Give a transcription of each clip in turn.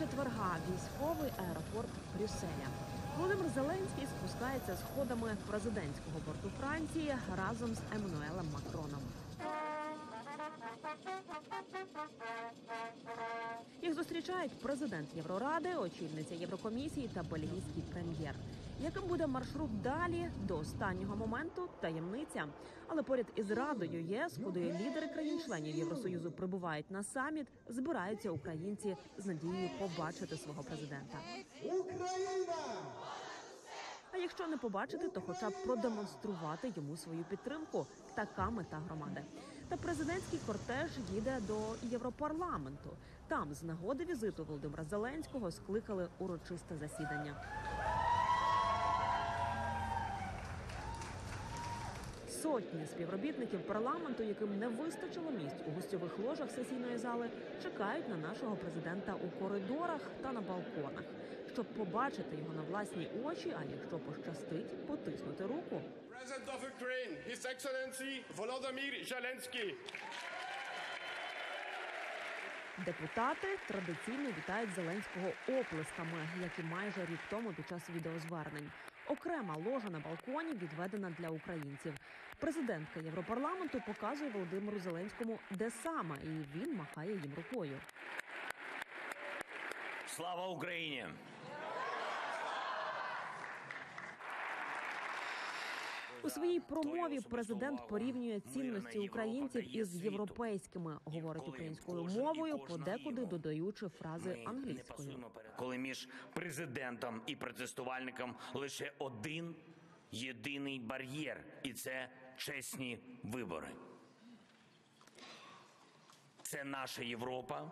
четверга військовий аеропорт Брюсселя. Володимир Зеленський спускається сходами президентського борту Франції разом з Еммануелем зустрічають президент Євроради, очільниця Єврокомісії та бельгійський прем'єр. Яким буде маршрут далі до останнього моменту таємниця. Але поряд із радою ЄС, куди лідери країн-членів Євросоюзу прибувають на саміт, збираються українці з надією побачити свого президента. Україна! А якщо не побачити, то хоча б продемонструвати йому свою підтримку. Така мета громади. Та президентський кортеж їде до Європарламенту. Там з нагоди візиту Володимира Зеленського скликали урочисте засідання. Сотні співробітників парламенту, яким не вистачило місць у гостьових ложах сесійної зали, чекають на нашого президента у коридорах та на балконах, щоб побачити його на власні очі. А якщо пощастить, потиснути руку. Of Ukraine, His Excellency Volodymyr Zelensky. Депутати традиційно вітають Зеленського оплесками, як і майже рік тому під час відеозвернень. Окрема ложа на балконі відведена для українців. Президентка Європарламенту показує Володимиру Зеленському, де саме, і він махає їм рукою. Слава Україні! У своїй промові президент порівнює цінності українців із європейськими, говорить українською мовою, подекуди додаючи фрази англійською. коли між президентом і протестувальником лише один єдиний бар'єр, і це чесні вибори. Це наша Європа,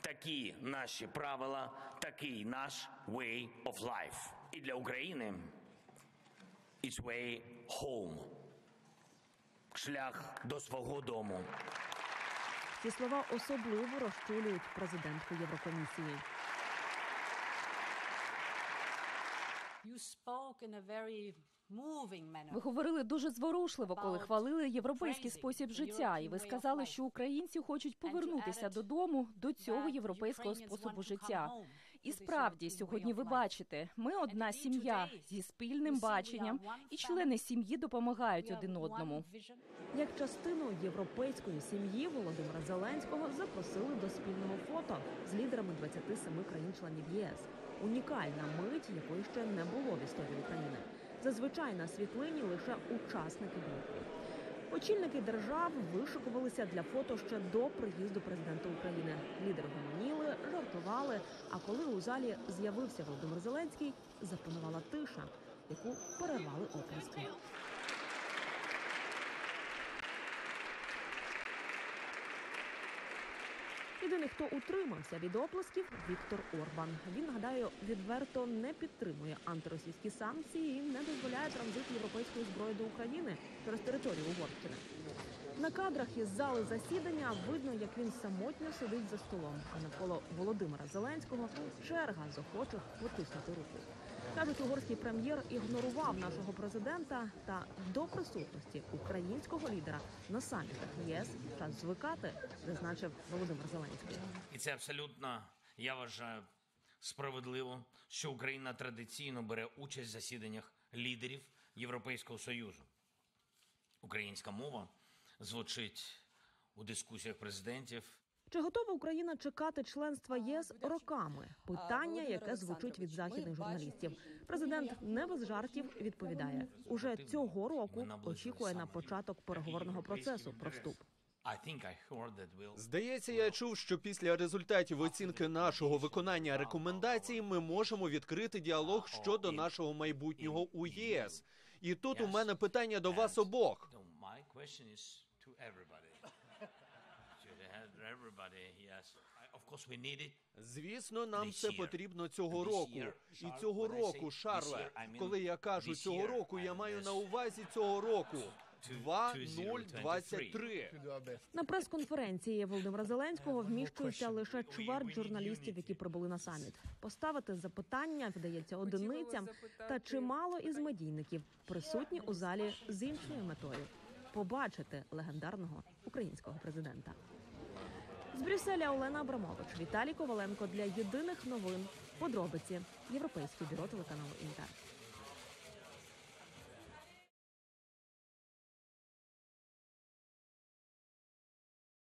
такі наші правила, такий наш way of life. І для України it's way home. Шлях до свого дому. Ці слова особливо розчулюють президентку Єврокомісії. You spoke in a very moving manner. Ви говорили дуже зворушливо, коли хвалили європейський спосіб життя, і ви сказали, що українці хочуть повернутися додому до цього європейського способу життя. І справді, сьогодні ви бачите, ми одна сім'я зі спільним баченням, і члени сім'ї допомагають один одному. Як частину європейської сім'ї Володимира Зеленського запросили до спільного фото з лідерами 27 країн-членів ЄС. Унікальна мить, якої ще не було в історії України. Зазвичай на світлині лише учасники групи. Очільники держав вишикувалися для фото ще до приїзду президента України. Лідери гомоніли, жартували. А коли у залі з'явився Володимир Зеленський, запанувала тиша, яку перервали оплески. Єдиний, хто утримався від оплесків, Віктор Орбан. Він нагадаю, відверто не підтримує антиросійські санкції і не дозволяє транзит європейської зброї до України через територію Угорщини. На кадрах із зали засідання видно, як він самотньо сидить за столом. А навколо Володимира Зеленського черга з потиснути руку. Кажуть, угорський прем'єр ігнорував нашого президента та до присутності українського лідера на самітах ЄС час звикати, зазначив Володимир Зеленський. І це абсолютно, я вважаю, справедливо, що Україна традиційно бере участь в засіданнях лідерів Європейського Союзу. Українська мова звучить у дискусіях президентів. Чи готова Україна чекати членства ЄС роками? Питання, яке звучить від західних журналістів. Президент не без жартів відповідає уже цього року. Очікує на початок переговорного процесу про вступ. Здається, я чув, що після результатів оцінки нашого виконання рекомендацій ми можемо відкрити діалог щодо нашого майбутнього у ЄС. І тут у мене питання до вас обох. Звісно, нам це потрібно цього року. І цього року, Шарле, коли я кажу цього року, я маю на увазі цього року. Two- 2023. На прес-конференції Володимира Зеленського вміщується лише чверть журналістів, які прибули на саміт. Поставити запитання вдається одиницям, та чимало із медійників присутні у залі з іншою метою побачити легендарного українського президента. З Брюсселя Олена Абрамович, Віталій Коваленко для єдиних новин. Подробиці Європейське бюро телеканалу Інтер.